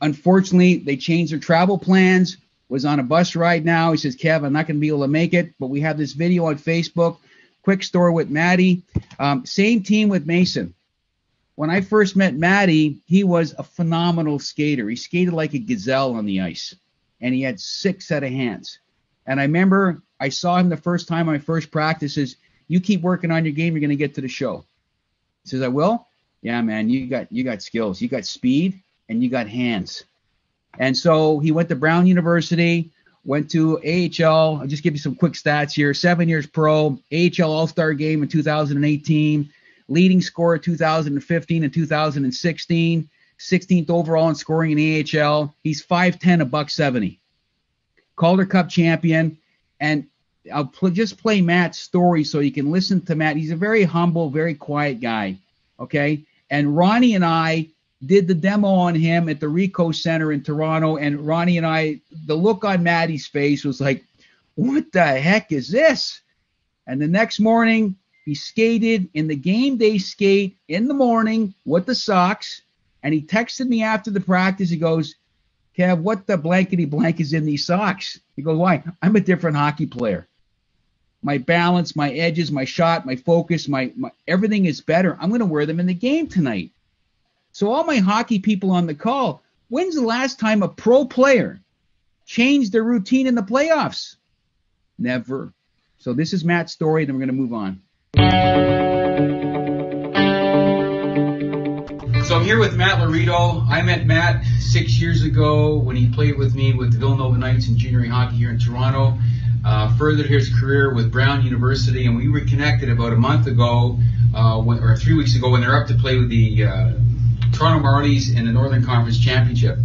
unfortunately, they changed their travel plans. Was on a bus ride now. He says, Kev, I'm not going to be able to make it, but we have this video on Facebook. Quick story with Maddie. Um, same team with Mason. When I first met Maddie, he was a phenomenal skater. He skated like a gazelle on the ice, and he had six set of hands. And I remember I saw him the first time my first practices. You keep working on your game, you're going to get to the show. He says, I will. Yeah, man, you got you got skills, you got speed, and you got hands. And so he went to Brown University, went to AHL. I'll just give you some quick stats here. Seven years pro, AHL All Star game in 2018, leading scorer 2015 and 2016, 16th overall in scoring in AHL. He's 5'10, a buck 70. Calder Cup champion. And I'll pl- just play Matt's story so you can listen to Matt. He's a very humble, very quiet guy. Okay. And Ronnie and I did the demo on him at the Ricoh Center in Toronto. And Ronnie and I, the look on Maddie's face was like, what the heck is this? And the next morning, he skated in the game day skate in the morning with the socks. And he texted me after the practice. He goes, Kev, what the blankety blank is in these socks? He goes, why? I'm a different hockey player. My balance, my edges, my shot, my focus, my, my everything is better. I'm going to wear them in the game tonight. So all my hockey people on the call, when's the last time a pro player changed their routine in the playoffs? Never. So this is Matt's story, then we're going to move on. So I'm here with Matt Lorito. I met Matt six years ago when he played with me with the Villanova Knights in junior hockey here in Toronto. Uh, furthered his career with Brown University, and we reconnected about a month ago, uh, when, or three weeks ago, when they're up to play with the uh, Toronto Marlies in the Northern Conference Championship.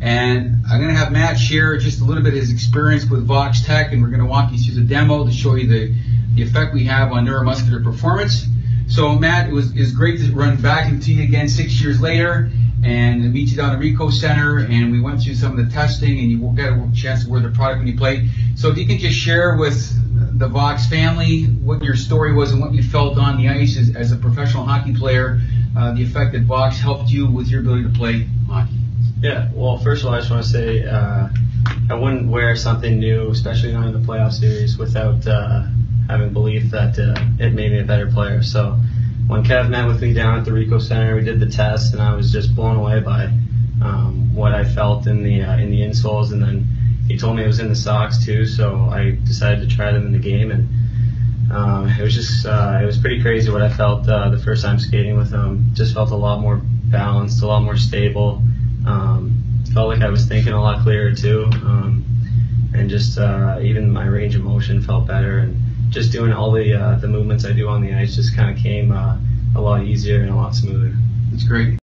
And I'm going to have Matt share just a little bit of his experience with Voxx Tech, and we're going to walk you through the demo to show you the, the effect we have on neuromuscular performance. So, Matt, it was, it was great to run back into you again six years later and meet you down at Ricoh Center, and we went through some of the testing, and you got a chance to wear the product when you played. So, if you can just share with the Voxx family what your story was and what you felt on the ice as, as a professional hockey player, uh, the effect that Voxx helped you with your ability to play hockey. Yeah, well, first of all, I just want to say uh, I wouldn't wear something new, especially not in the playoff series, without uh, having belief that uh, it made me a better player. So when Kev met with me down at the Ricoh Center, we did the test, and I was just blown away by um, what I felt in the uh, in the insoles, and then he told me it was in the socks too. So I decided to try them in the game, and um, it was just uh, it was pretty crazy what I felt uh, the first time skating with them. Just felt a lot more balanced, a lot more stable. Um, felt like I was thinking a lot clearer too, um, and just uh, even my range of motion felt better, and just doing all the uh, the movements I do on the ice just kind of came uh, a lot easier and a lot smoother. That's great.